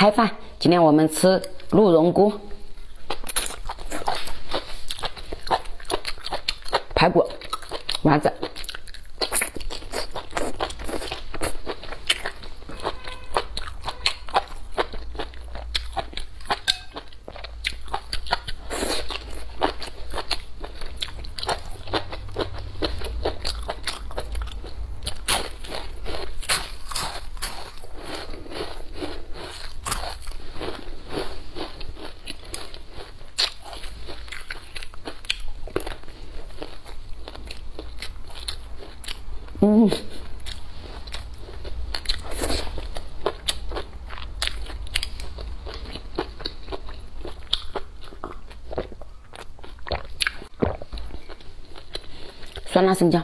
开饭。今天我们吃鹿茸菇、排骨、丸子。嗯，酸辣生姜。